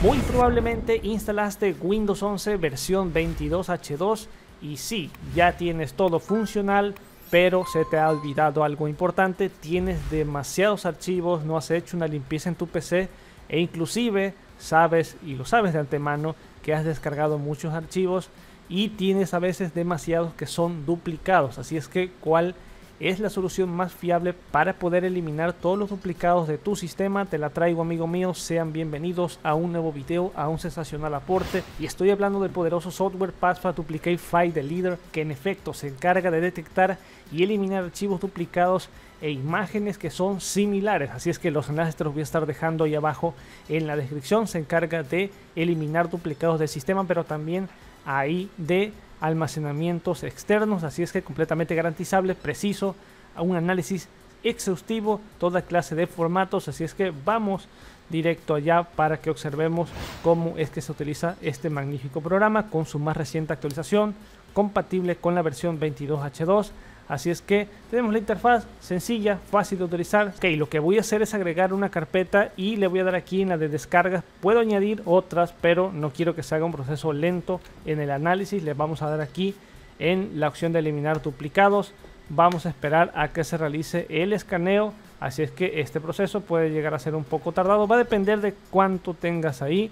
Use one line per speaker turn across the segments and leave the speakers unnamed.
Muy probablemente instalaste Windows 11 versión 22H2 y sí, ya tienes todo funcional, pero se te ha olvidado algo importante, tienes demasiados archivos, no has hecho una limpieza en tu PC e inclusive sabes y lo sabes de antemano que has descargado muchos archivos y tienes a veces demasiados que son duplicados, así es que cuál es la solución más fiable para poder eliminar todos los duplicados de tu sistema. Te la traigo amigo mío, sean bienvenidos a un nuevo video, a un sensacional aporte. Y estoy hablando del poderoso software Password Duplicate File de Leader que en efecto se encarga de detectar y eliminar archivos duplicados e imágenes que son similares. Así es que los enlaces te los voy a estar dejando ahí abajo en la descripción. Se encarga de eliminar duplicados del sistema, pero también ahí de almacenamientos externos, así es que completamente garantizable, preciso, un análisis exhaustivo, toda clase de formatos, así es que vamos directo allá para que observemos cómo es que se utiliza este magnífico programa con su más reciente actualización, compatible con la versión 22H2 Así es que tenemos la interfaz sencilla, fácil de utilizar. Ok, lo que voy a hacer es agregar una carpeta y le voy a dar aquí en la de descargas. Puedo añadir otras, pero no quiero que se haga un proceso lento en el análisis. Le vamos a dar aquí en la opción de eliminar duplicados. Vamos a esperar a que se realice el escaneo. Así es que este proceso puede llegar a ser un poco tardado. Va a depender de cuánto tengas ahí.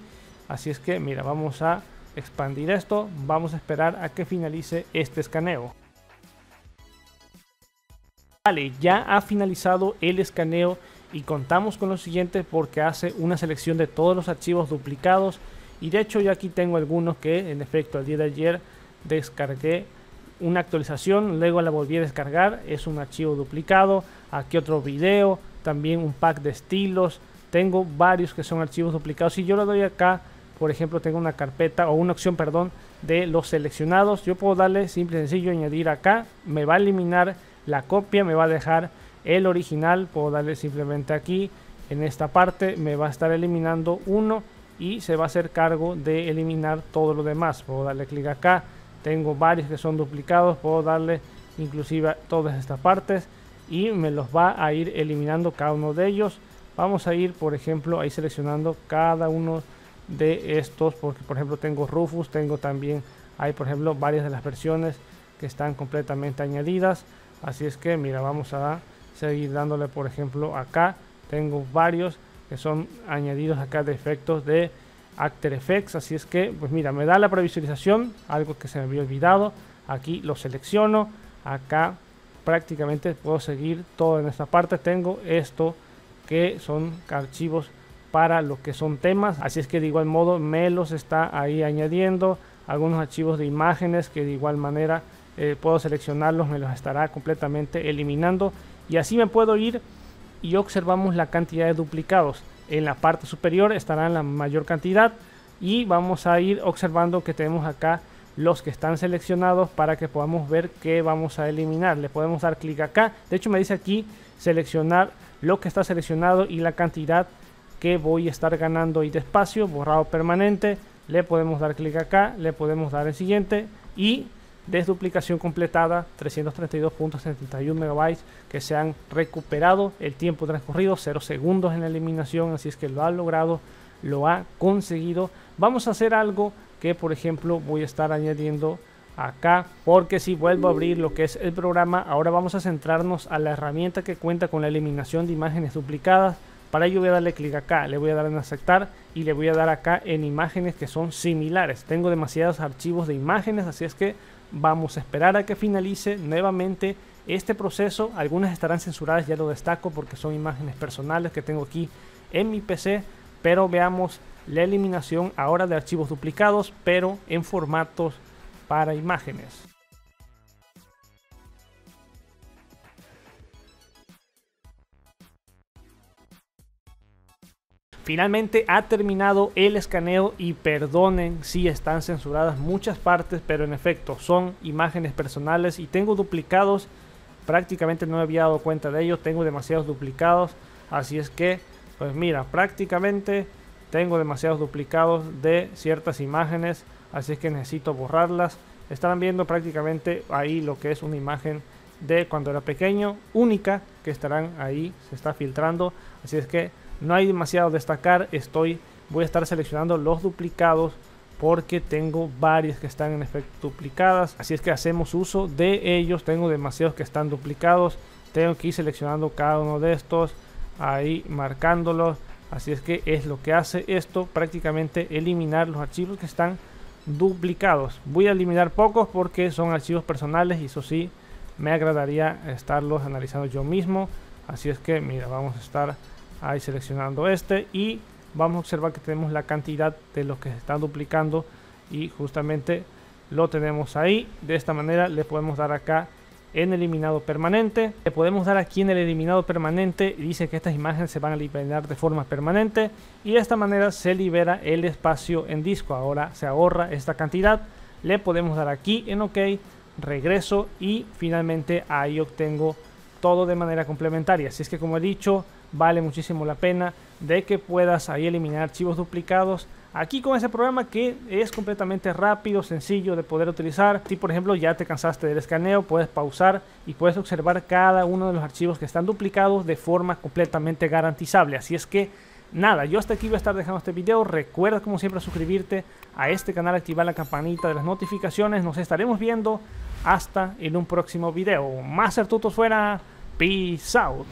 Así es que mira, vamos a expandir esto. Vamos a esperar a que finalice este escaneo. Vale, ya ha finalizado el escaneo y contamos con lo siguiente porque hace una selección de todos los archivos duplicados. Y de hecho yo aquí tengo algunos que en efecto el día de ayer descargué una actualización, luego la volví a descargar, es un archivo duplicado, aquí otro video, también un pack de estilos, tengo varios que son archivos duplicados. Y yo le doy acá, por ejemplo tengo una carpeta o una opción, perdón, de los seleccionados, yo puedo darle simple y sencillo añadir acá, me va a eliminar la copia me va a dejar el original puedo darle simplemente aquí. En esta parte me va a estar eliminando uno y se va a hacer cargo de eliminar todo lo demás. Puedo darle clic acá tengo varios que son duplicados puedo darle inclusive todas estas partes y me los va a ir eliminando cada uno de ellos. Vamos a ir por ejemplo ahí seleccionando cada uno de estos porque por ejemplo tengo Rufus tengo también hay por ejemplo varias de las versiones que están completamente añadidas así es que mira vamos a seguir dándole por ejemplo acá. Tengo varios que son añadidos acá de efectos de After Effects. Así es que pues mira me da la previsualización algo que se me había olvidado. Aquí lo selecciono. Acá prácticamente puedo seguir todo en esta parte. Tengo esto que son archivos para lo que son temas. Así es que de igual modo me los está ahí añadiendo. Algunos archivos de imágenes que de igual manera eh, puedo seleccionarlos, me los estará completamente eliminando y así me puedo ir y observamos la cantidad de duplicados. En la parte superior estará la mayor cantidad y vamos a ir observando que tenemos acá los que están seleccionados para que podamos ver qué vamos a eliminar. Le podemos dar clic acá. De hecho me dice aquí seleccionar lo que está seleccionado y la cantidad que voy a estar ganando y despacio, borrado permanente. Le podemos dar clic acá, le podemos dar el siguiente y desduplicación completada 332.71 megabytes que se han recuperado el tiempo transcurrido 0 segundos en la eliminación así es que lo ha logrado lo ha conseguido vamos a hacer algo que por ejemplo voy a estar añadiendo acá porque si vuelvo a abrir lo que es el programa ahora vamos a centrarnos a la herramienta que cuenta con la eliminación de imágenes duplicadas para ello voy a darle clic acá, le voy a dar en aceptar y le voy a dar acá en imágenes que son similares. Tengo demasiados archivos de imágenes, así es que Vamos a esperar a que finalice nuevamente este proceso. Algunas estarán censuradas, ya lo destaco porque son imágenes personales que tengo aquí en mi PC. Pero veamos la eliminación ahora de archivos duplicados, pero en formatos para imágenes. Finalmente ha terminado el escaneo y perdonen si están censuradas muchas partes, pero en efecto son imágenes personales y tengo duplicados. Prácticamente no me había dado cuenta de ello, tengo demasiados duplicados. Así es que, pues mira, prácticamente tengo demasiados duplicados de ciertas imágenes, así es que necesito borrarlas. Estarán viendo prácticamente ahí lo que es una imagen de cuando era pequeño, única, que estarán ahí, se está filtrando. Así es que no hay demasiado destacar, estoy voy a estar seleccionando los duplicados porque tengo varias que están en efecto duplicadas así es que hacemos uso de ellos tengo demasiados que están duplicados tengo que ir seleccionando cada uno de estos ahí marcándolos así es que es lo que hace esto prácticamente eliminar los archivos que están duplicados. Voy a eliminar pocos porque son archivos personales y eso sí me agradaría estarlos analizando yo mismo así es que mira vamos a estar ahí seleccionando este y vamos a observar que tenemos la cantidad de los que se están duplicando y justamente lo tenemos ahí. De esta manera le podemos dar acá en eliminado permanente. Le podemos dar aquí en el eliminado permanente. Y dice que estas imágenes se van a eliminar de forma permanente y de esta manera se libera el espacio en disco. Ahora se ahorra esta cantidad. Le podemos dar aquí en ok regreso y finalmente ahí obtengo todo de manera complementaria así es que como he dicho vale muchísimo la pena de que puedas ahí eliminar archivos duplicados aquí con ese programa que es completamente rápido, sencillo de poder utilizar. Si por ejemplo ya te cansaste del escaneo, puedes pausar y puedes observar cada uno de los archivos que están duplicados de forma completamente garantizable. Así es que nada, yo hasta aquí voy a estar dejando este video. Recuerda como siempre suscribirte a este canal, activar la campanita de las notificaciones. Nos estaremos viendo hasta en un próximo video. Más tutos fuera. Peace out.